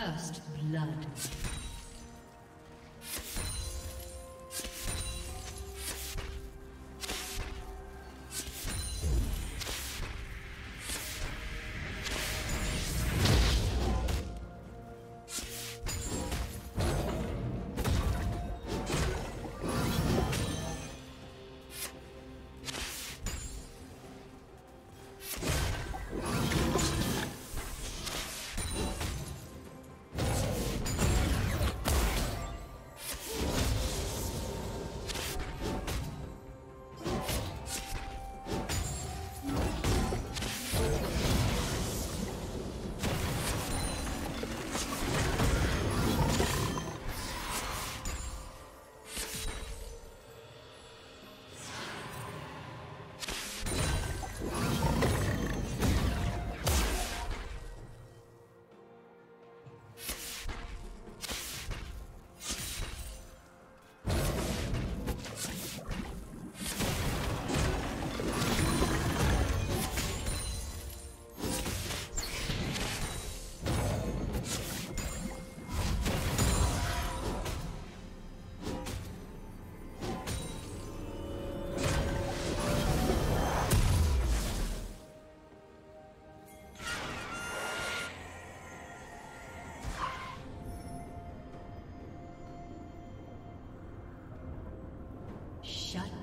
First blood.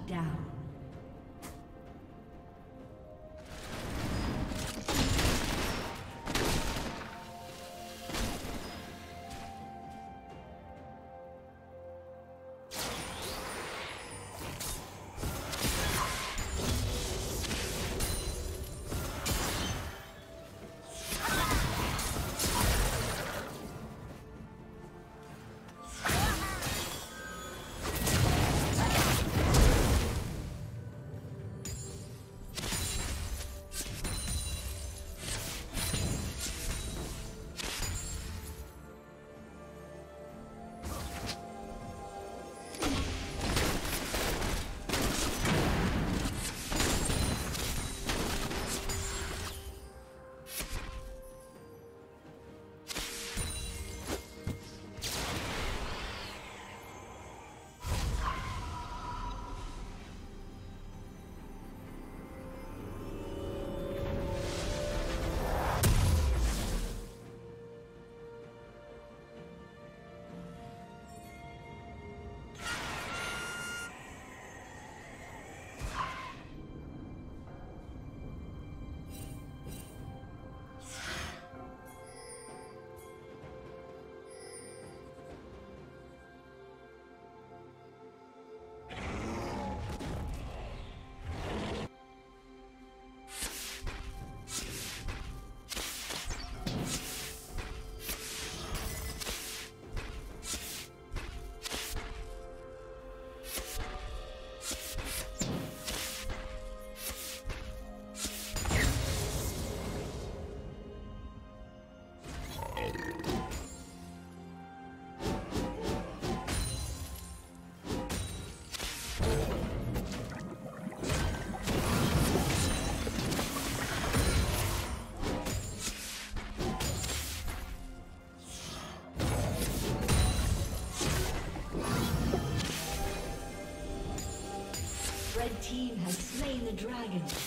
Down. Dragon.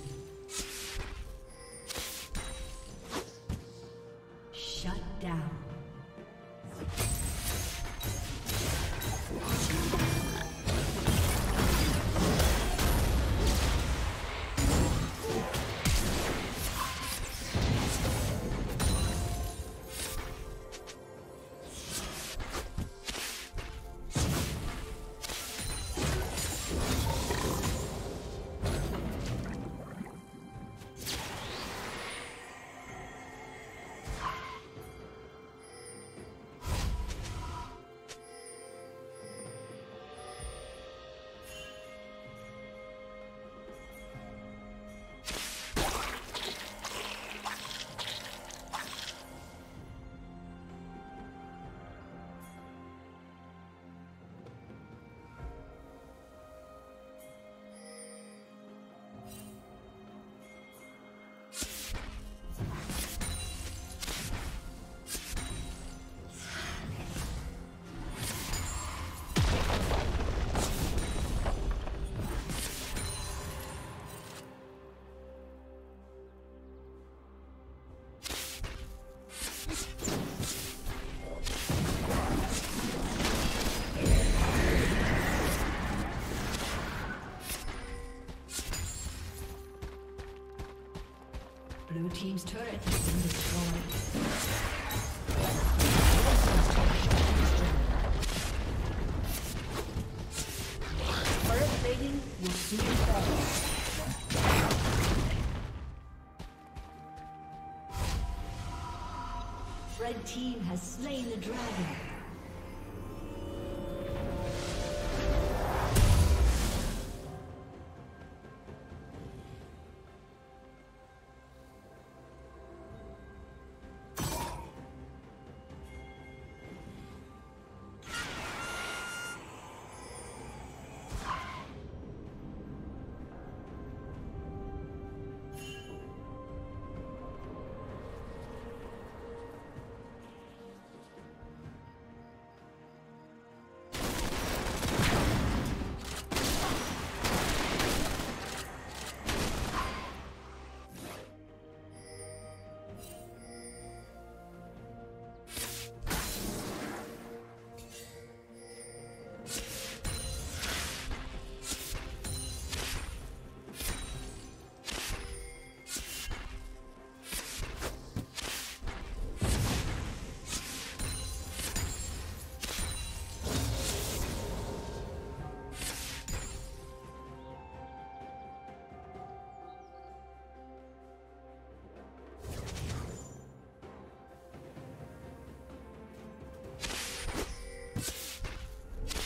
team's turret has been destroyed. Turret plating will soon fall. Red team has slain the dragon.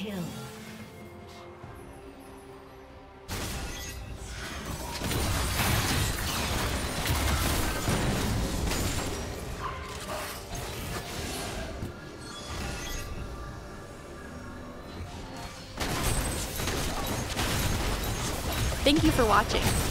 Kill. Thank you for watching.